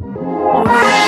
Wow.